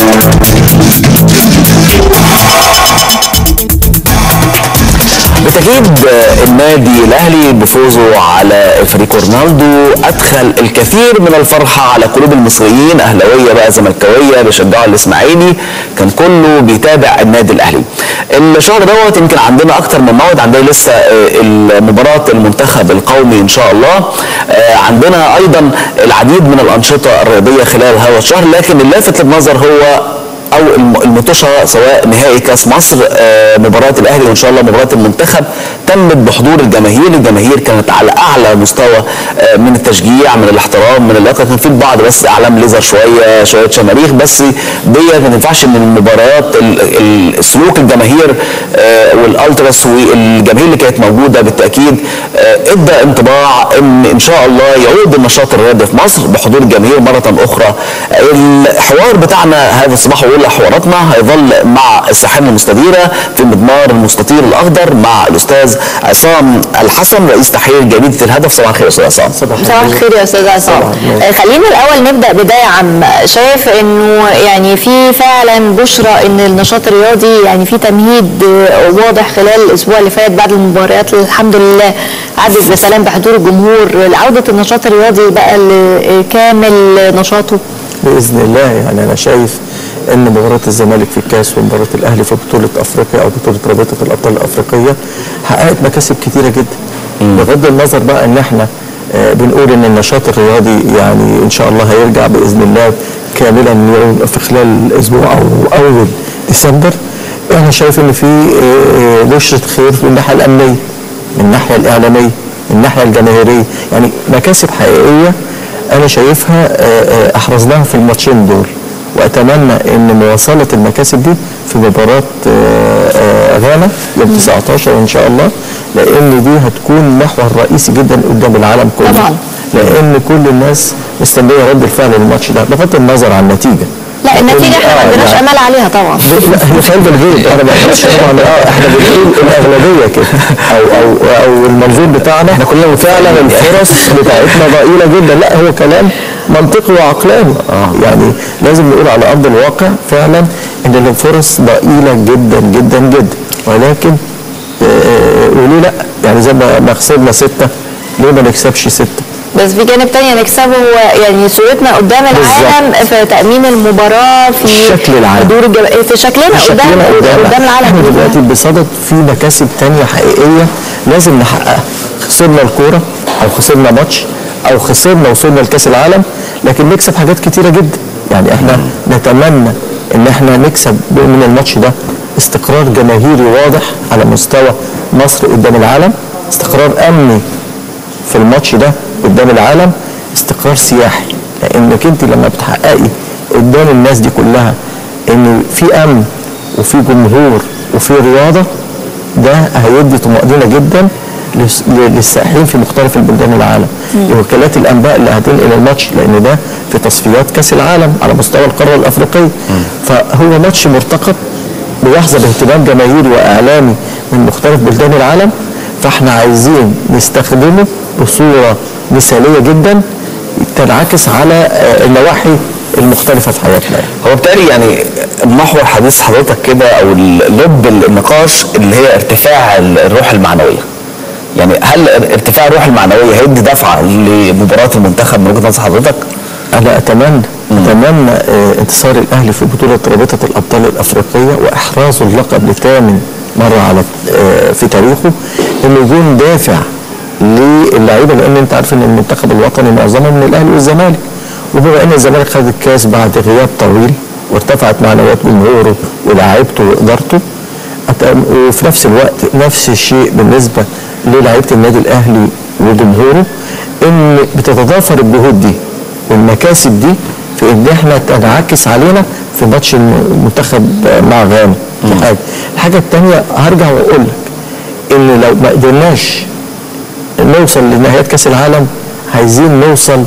Thank you. بالتأكيد النادي الأهلي بفوزه على فريق رونالدو أدخل الكثير من الفرحة على قلوب المصريين أهلاوية بقى زملكاوية بيشجعوا الإسماعيلي كان كله بيتابع النادي الأهلي. الشهر دوت يمكن عندنا أكتر من موعد عندنا لسه مباراة المنتخب القومي إن شاء الله. عندنا أيضا العديد من الأنشطة الرياضية خلال هذا الشهر لكن اللافت للنظر هو أو المطوشه سواء نهائي كأس مصر مباراة الأهلي وإن شاء الله مباراة المنتخب تمت بحضور الجماهير. الجماهير كانت على أعلى مستوى من التشجيع من الاحترام من اللياقه كان في البعض بس إعلام ليزر شوية شوية شماريخ بس ديت. ما تنفعش من المباريات سلوك الجماهير والألتراس والجماهير اللي كانت موجودة بالتأكيد إدى انطباع إن إن شاء الله يعود النشاط الرياضي في مصر بحضور الجماهير مرة أخرى. الحوار بتاعنا هذا الصباح كل حواراتنا هيظل مع الساحرة المستديرة في مضمار المستطيل الأخضر مع الأستاذ عصام الحسن رئيس تحرير جريده الهدف. صباح الخير يا أستاذ عصام. صباح الخير. يا أستاذ عصام. خلينا الأول نبدأ بداية عام شايف إنه يعني في فعلا بشرى إن النشاط الرياضي يعني في تمهيد واضح خلال الأسبوع اللي فات بعد المباريات؟ الحمد لله. عدت بسلام بحضور الجمهور. لعوده النشاط الرياضي بقى لكامل نشاطه؟ بإذن الله. يعني أنا شايف إن مباراة الزمالك في الكاس ومباراة الأهلي في بطولة أفريقيا أو بطولة رابطة الأبطال الأفريقية حققت مكاسب كثيره جدا. بغض النظر بقى إن إحنا آه بنقول إن النشاط الرياضي يعني إن شاء الله هيرجع بإذن الله كاملا في خلال أسبوع أو أول ديسمبر. أنا شايف إن في آه بشره خير في الناحية الأمنية من الناحية الإعلامية من الناحية الجماهيرية. يعني مكاسب حقيقية أنا شايفها آه أحرزناها في الماتشين دول. وأتمنى إن مواصلة المكاسب دي في مباراة غانا يوم 19 إن شاء الله لأن دي هتكون محور رئيسي جدا قدام العالم كله. طبعا. لأن كل الناس مستنية رد الفعل للماتش ده. بغض النظر عن النتيجة. لا النتيجة إحنا ما عندناش أمل عليها طبعا. لا هي في قلب أنا ما طبعا آه إحنا بنقول الأغلبية كده. أو أو أو المنظور بتاعنا. إحنا كلنا فعلا الفرص بتاعتنا ضئيلة جدا. لا هو كلام منطقي وعقلاني آه. يعني لازم نقول على أرض الواقع فعلا إن الفرص ضئيلة جدا جدا جدا. ولكن وليه لأ؟ يعني زي ما خسرنا ستة ليه ما نكسبش ستة؟ بس في جانب تاني نكسبه يعني صورتنا قدام العالم في تأمين المباراة في الشكل العام دور الجب... في شكلنا قدام قدام, قدام العالم. إحنا دلوقتي بصدد في مكاسب تانية حقيقية لازم نحققها خسرنا الكورة أو خسرنا ماتش أو خسرنا وصلنا لكأس العالم. لكن نكسب حاجات كتيرة جدا. يعني إحنا نتمنى إن إحنا نكسب من الماتش ده استقرار جماهيري واضح على مستوى مصر قدام العالم استقرار أمني في الماتش ده قدام العالم استقرار سياحي. لأنك أنت لما بتحققي قدام الناس دي كلها إن في أمن وفي جمهور وفي رياضة ده هيدي طمأنينة جدا. للسائحين في مختلف البلدان العالم. وكالات الأنباء اللي هتنقل الماتش لأن ده في تصفيات كأس العالم على مستوى القارة الأفريقية. فهو ماتش مرتقب بيحظى باهتمام جماهيري وإعلامي من مختلف بلدان العالم. فإحنا عايزين نستخدمه بصورة مثالية جدا تنعكس على النواحي المختلفة في حياتنا. هو بالتالي يعني محور حديث حضرتك كده أو لب النقاش اللي هي ارتفاع الروح المعنوية. يعني هل ارتفاع الروح المعنوية هيدي دفعة لمباراة المنتخب من وجهة نظر حضرتك؟ أنا اتمنى. أتمنى آه انتصار الأهلي في بطولة رابطة الأبطال الأفريقية واحرازه اللقب لثامن مرة على آه في تاريخه إنه يكون دافع للعيبة لأن أنت عارف إن المنتخب الوطني معظمه من الأهلي والزمالك وبما إن الزمالك خد الكاس بعد غياب طويل وارتفعت معنويات جمهوره ولاعيبته وإدارته وفي نفس الوقت نفس الشيء بالنسبة للاعيبه النادي الأهلي وجمهوره إن بتتضافر الجهود دي والمكاسب دي في إن إحنا تنعكس علينا في ماتش المنتخب مع غانا. حاجة الحاجة الثانية هرجع وأقول لك إن لو ما قدرناش نوصل لنهايات كأس العالم عايزين نوصل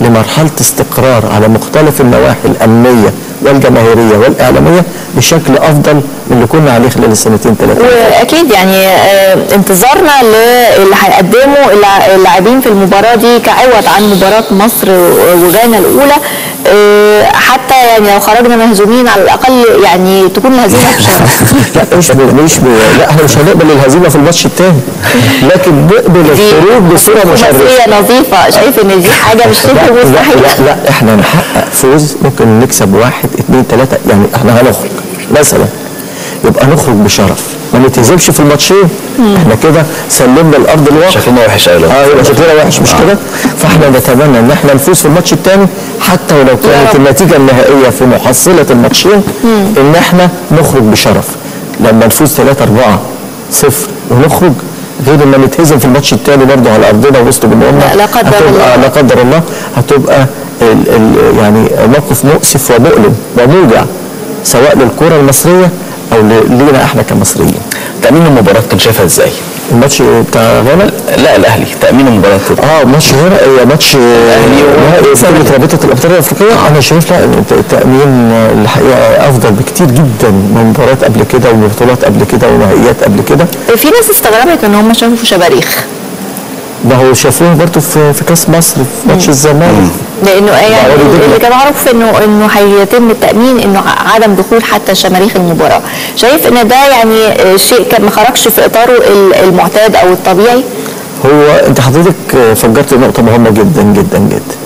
لمرحلة استقرار على مختلف النواحي الأمنية والجماهيرية والإعلامية بشكل أفضل من اللي كنا عليه خلال السنتين ثلاثة وأكيد يعني آه انتظارنا للي هيقدمه اللاعبين في المباراة دي كعوض عن مباراة مصر وغانا الأولى. آه حتى يعني لو خرجنا مهزومين على الأقل يعني تكون الهزيمه لا مش. مش. لا إحنا مش هنقبل الهزيمة في الماتش الثاني لكن نقبل الخروج بصورة مشرفة. نظيفة. شايف إن دي حاجة مش لا شبه لا, مستحيلة. لا لا إحنا نحقق فوز ممكن نكسب واحد اثنين ثلاثة يعني إحنا هنخرج مثلا يبقى نخرج بشرف. ما نتهزمش في الماتشين. إحنا كده سلمنا الأرض الواقع. شكلنا وحش قوي آه يبقى شكلنا وحش مش كده؟ فاحنا نتمنى إن إحنا نفوز في الماتش الثاني حتى ولو كانت. النتيجة النهائية في محصلة الماتشين إن إحنا نخرج بشرف. لما نفوز 3 4 0 ونخرج غير لما نتهزم في الماتش الثاني برضه على أرضنا وسط جمهورنا لا- قدر الله. لا قدر الله. هتبقى ال ال يعني موقف مؤسف ومؤلم وموجع سواء للكرة المصرية أو لينا إحنا كمصريين. تأمين المباراة كان شايفها إزاي؟ الماتش بتاع غانا لا الأهلي تأمين المباراة آه ماتش هنا هي ماتش نهائي بطولة رابطة الأبطال الأفريقية. أنا شايف لا الت- التأمين آه، الحقيقة أفضل بكتير جدا من مباريات قبل كده وبطولات قبل كده ونهائيات قبل كده. في ناس استغربت إن هم شافوا شباريخ. ده هو شافوه برضه في في كأس مصر في ماتش الزمالك. لأنه يعني. اللي كان معروف انه إنه هيتم التأمين إنه عدم دخول حتى شماريخ المباراة. شايف إن ده يعني شيء كان ما خرجش في إطاره ال- المعتاد أو الطبيعي؟ هو أنت حضرتك فجرت نقطة مهمة جدا جدا جدا.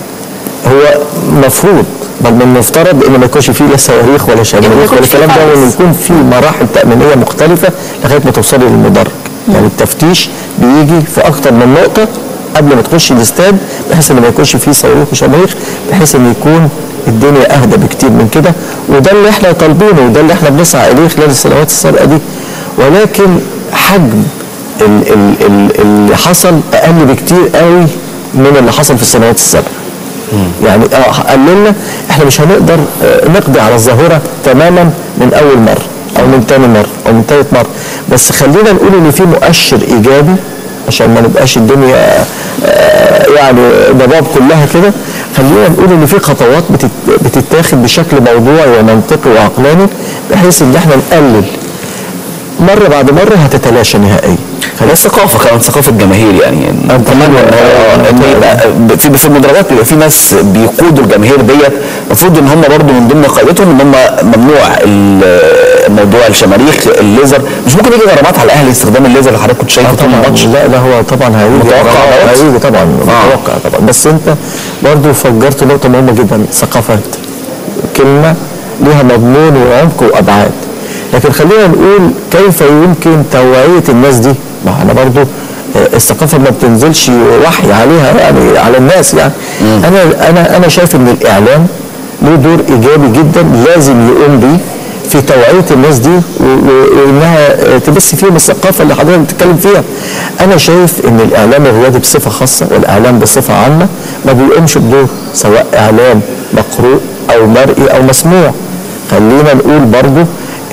هو مفروض بل من المفترض ان ما يكونش فيه لا صواريخ ولا ما شماريخ ولا الكلام ده وان. يكون في مراحل تأمينية مختلفة لغاية ما توصلي للمدرج. يعني التفتيش بيجي في أكتر من نقطة قبل ما تخش الاستاد بحيث إن ما يكونش فيه صواريخ وشماريخ بحيث إن يكون الدنيا أهدى بكتير من كده. وده اللي إحنا طالبينه وده اللي إحنا بنسعى إليه خلال السنوات السابقة دي. ولكن حجم ال- ال- ال- اللي حصل أقل بكتير قوي من اللي حصل في السنوات السابقة. يعني آه قللنا إحنا مش هنقدر آه، نقضي على الظاهرة تماما من أول مرة. أو من تاني مرة أو من تالت مرة. بس خلينا نقول إن في مؤشر إيجابي عشان ما نبقاش الدنيا آه، يعني ضباب كلها كده. خلينا نقول إن في خطوات بتت- بتتاخد بشكل موضوعي ومنطقي وعقلاني بحيث إن إحنا نقلل. مرة بعد مرة هتتلاشى نهائيا. ده ثقافة كمان ثقافة جماهير يعني. هو- إن يبقى في في المدرجات بيبقى في ناس بيقودوا الجماهير ديت. المفروض إن هم برضو من ضمن قائدتهم إن هم ممنوع موضوع الشماريخ الليزر. مش ممكن يجي غرامات على الأهلي استخدام الليزر اللي حضرتك كنت شايفه طول طبعا. الماتش؟ لا لا هو طبعا هيجي. متوقع؟ هيجي طبعا. آه. متوقع طبعا. بس أنت برضو فجرت نقطة مهمة جدا. ثقافات. كلمة ليها مضمون وعمق وأبعاد. لكن خلينا نقول كيف يمكن توعية الناس دي؟ ما إحنا برضو آه، الثقافة ما بتنزلش وحي عليها يعني على الناس يعني أنا أنا أنا شايف إن الإعلام له دور إيجابي جدا لازم يقوم بيه في توعية الناس دي وإنها تبث فيهم الثقافة اللي حضرتك بتتكلم فيها. أنا شايف إن الإعلام الرياضي بصفة خاصة والاعلام بصفة عامة ما بيقومش بدور سواء إعلام مقروء أو مرئي أو مسموع. خلينا نقول برضو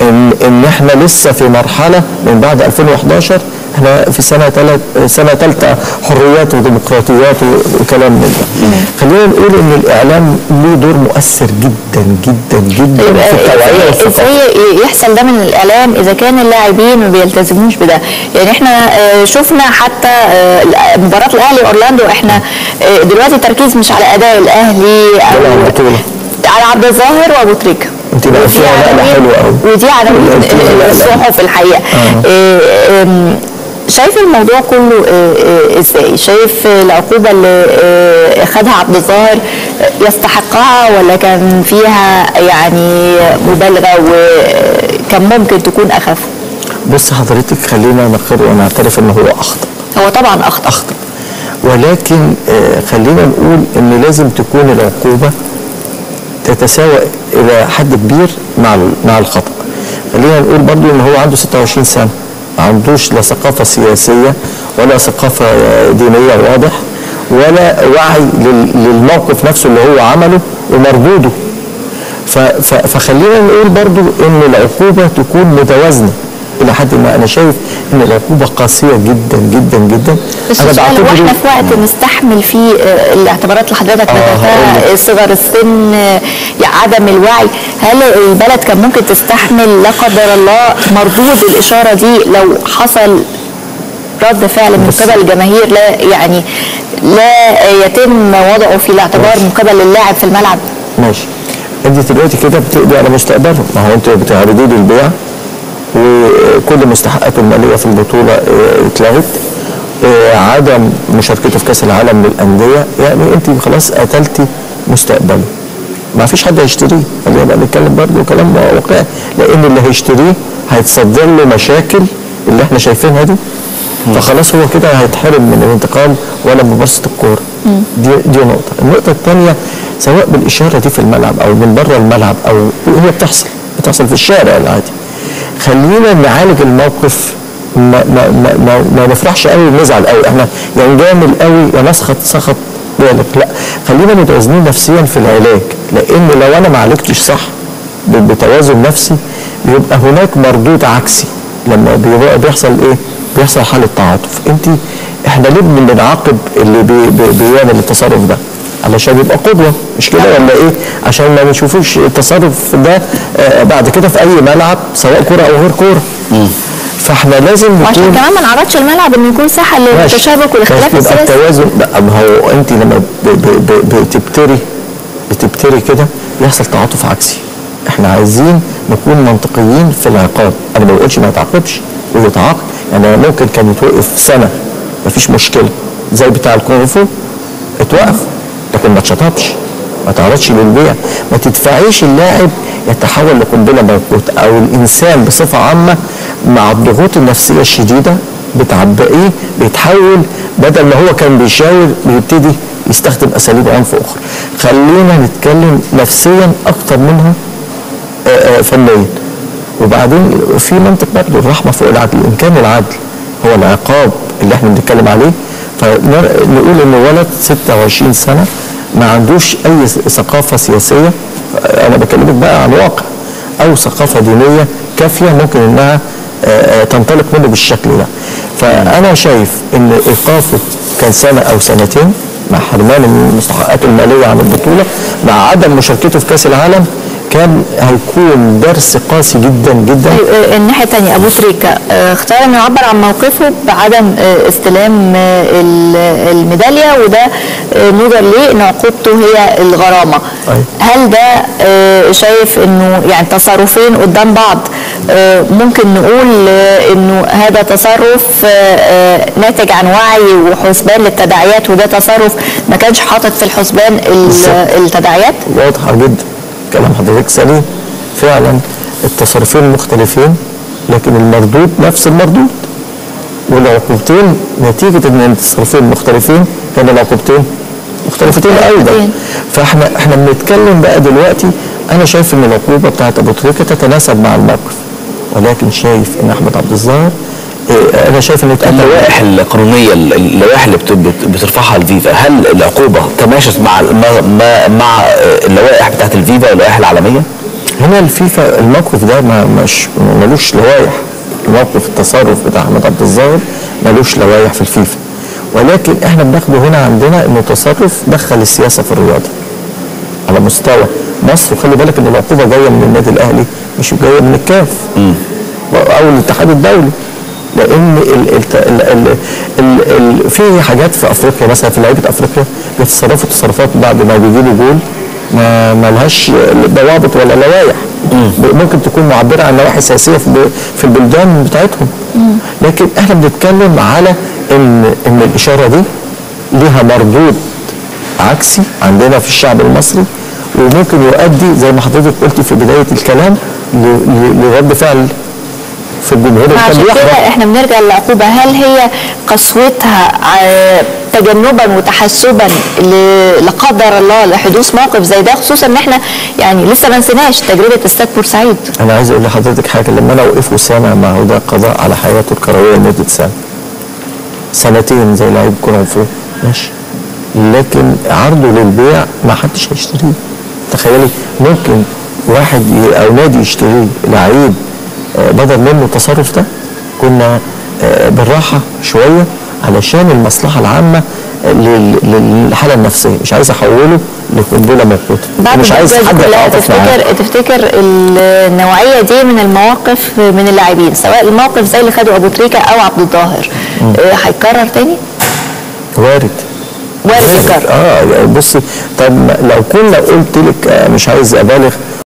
إن إن إحنا لسه في مرحلة من بعد 2011 إحنا في سنة تلت سنة ثالثه حريات وديمقراطيات وكلام من ده. خلينا نقول إن الإعلام له دور مؤثر جدا جدا جدا طيب في التوعية والثقافة. إزاي يحصل ده من الإعلام إذا كان اللاعبين ما بيلتزموش بده يعني إحنا آه، شفنا حتى آه، مباراة الأهلي وأورلاندو إحنا آه، دلوقتي التركيز مش على أداء الأهلي على البطولة. على عبد الظاهر وأبو تريكة أنت بقى ودي فيها حلوة أوي. ودي نقلة. الصحف الحقيقة آه، آم، شايف الموضوع كله آه، آه، إزاي؟ شايف العقوبة اللي آه، خدها عبد الظاهر يستحقها ولا كان فيها يعني مبالغة وكان ممكن تكون أخف؟ بص حضرتك خلينا نقر ونعترف إن هو أخطأ. هو طبعا أخطأ. أخطأ. ولكن خلينا نقول إن لازم تكون العقوبة تتساوى إلى حد كبير مع مع الخطأ. خلينا نقول برضو إن هو عنده 26 سنة. عندوش لا ثقافة سياسية ولا ثقافة دينية واضح ولا وعي لل- للموقف نفسه اللي هو عمله ومردوده. فخلينا نقول برضو إن العقوبة تكون متوازنة. إلى حد ما أنا شايف إن العقوبة قاسية جدا جدا جدا. بس أنا بعتبر إحنا في وقت نستحمل فيه آه، الاعتبارات اللي حضرتك ذكرتها آه، صغر السن آه، عدم الوعي. هل البلد كان ممكن تستحمل لا قدر الله مردود الإشارة دي لو حصل رد فعل من قبل الجماهير لا يعني لا يتم وضعه في الاعتبار من قبل اللاعب في الملعب؟ ماشي. أنت دلوقتي كده بتقضي على مستقبله. ما هو انت بتعرضيه للبيع وكل مستحقاته المالية في البطولة آه، اتلغت. آه، عدم مشاركته في كأس العالم للأندية. يعني أنت خلاص قتلتي مستقبله ما فيش حد هيشتريه. خلينا بقى نتكلم برضه كلام واقعي. لأن اللي هيشتريه هيتصدر له مشاكل اللي إحنا شايفينها دي. فخلاص هو كده هيتحرم من الانتقال ولا ممارسة الكورة. دي دي نقطة. النقطة الثانية سواء بالإشارة دي في الملعب أو من بره الملعب أو هي بتحصل. بتحصل في الشارع العادي. خلينا نعالج الموقف. ما ما ما, ما, نفرحش قوي ونزعل قوي. إحنا يا نجامل قوي يا نسخط سخط بالغ لا خلينا متوازنين نفسيا في العلاج. لأن لو أنا ما عالجتش صح بتوازن نفسي بيبقى هناك مردود عكسي. لما بيحصل إيه؟ بيحصل حالة تعاطف. انت إحنا ليه بنعاقب اللي بي بي بيعمل التصرف ده؟ علشان يبقى قدوة. مش كده ولا إيه؟ عشان ما نشوفوش التصرف ده آه، بعد كده في أي ملعب سواء كورة أو غير كورة. فإحنا لازم وعشان نكون كمان ما نعرضش الملعب إنه يكون ساحة. للتشابك والاختلاف بس يبقى السياسي. التوازن لا ما هو أنت لما ب- ب- ب- بتبتري بتبتري كده يحصل تعاطف عكسي. إحنا عايزين نكون منطقيين في العقاب. أنا ما بقولش ما يتعاقبش ويتعاقب يعني ممكن كان يتوقف سنة مفيش مشكلة. زي بتاع الكونغ فو اتوقف. لكن ما اتشطبش ما تعرضش للبيع. ما تدفعيش اللاعب يتحول لقنبلة موقوتة أو الإنسان بصفة عامة مع الضغوط النفسية الشديدة بتعبئيه بيتحول بدل ما هو كان بيشاور بيبتدي يستخدم أساليب عنف أخرى. خلينا نتكلم نفسيا أكتر منها آه، آه، فنيا. وبعدين في منطق برضه الرحمة فوق العدل إن كان العدل هو العقاب اللي إحنا بنتكلم عليه فنقول إن ولد 26 سنة ما عندوش أي ثقافة سياسية أنا بكلمك بقى عن واقع أو ثقافة دينية كافية ممكن إنها آه، آه، تنطلق منه بالشكل ده. فأنا شايف إن ايقافه كان سنة أو سنتين مع حرمان المستحقات المالية عن البطولة مع عدم مشاركته في كأس العالم كان هيكون درس قاسي جدا جدا طيب، آه، الناحية الثانية أبو تريكة آه، اختار أنه يعبر عن موقفه بعدم آه، استلام ال- الميدالية وده نظر ليه أن عقوبته هي الغرامة أيوة. هل ده شايف أنه يعني تصرفين قدام بعض ممكن نقول أنه هذا تصرف ناتج عن وعي وحسبان للتداعيات وده تصرف ما كانش حاطط في الحسبان. التداعيات واضحة جدا كلام حضرتك سليم. فعلا التصرفين مختلفين لكن المردود نفس المردود. والعقوبتين نتيجة إن التصرفين مختلفين كان العقوبتين مختلفتين أيضا. فإحنا إحنا بنتكلم بقى دلوقتي أنا شايف إن العقوبة بتاعت أبو تريكة تتناسب مع الموقف. ولكن شايف إن أحمد عبد الظاهر أنا شايف اتقتل اللوائح القانونية اللوائح اللي بت- بت- بترفعها الفيفا هل العقوبة تماشت مع مع- اللوائح بتاعت الفيفا واللوائح العالمية؟ هنا الفيفا الموقف ده ما مش ملوش لوائح. الموقف التصرف بتاع أحمد عبد الظاهر ملوش لوائح في الفيفا. ولكن إحنا بناخده هنا عندنا إنه تصرف دخل السياسة في الرياضة. على مستوى مصر وخلي بالك إن العقوبة جاية من النادي الأهلي مش جاية من الكاف. أو الاتحاد الدولي. لأن ال ال ال ال ال ال في حاجات في أفريقيا مثلا في لعيبة أفريقيا بيتصرفوا تصرفات بعد ما بيجيبوا جول ما ما لهاش ضوابط ولا لوائح ممكن تكون معبرة عن نواحي سياسية في البلدان بتاعتهم. لكن إحنا بنتكلم على إن إن الإشارة دي ليها مردود عكسي عندنا في الشعب المصري وممكن يؤدي زي ما حضرتك قلت في بداية الكلام ل- ل- لرد فعل في الجمهور عشان كده إحنا بنرجع للعقوبة هل هي قسوتها ع- تجنبا وتحسبا لا قدر الله لحدوث موقف زي ده؟ خصوصا إن إحنا يعني لسه ما نسيناش تجربة استاد بورسعيد. أنا عايز أقول لحضرتك حاجة. لما أنا اوقفه سنه ما هو ده قضاء على حياته الكروية لمدة سنة سنتين زي لعيب كوره فوق ماشي. لكن عرضه للبيع ما حدش هيشتريه. تخيلي ممكن واحد أو نادي يشتريه لعيب آه، بدل منه التصرف ده. كنا آه، بالراحة شوية علشان المصلحة العامة آه، لل- للحالة النفسية. مش عايز أحوله لقنبله موقوته مش عايز حد تفتكر تفتكر النوعية دي من المواقف من اللاعبين سواء الموقف زي اللي خده أبو تريكة أو عبد الظاهر. آه، هيتكرر تاني؟ وارد. وارد يكرر. آه بصي طب لو كنا قلت لك مش عايز أبالغ.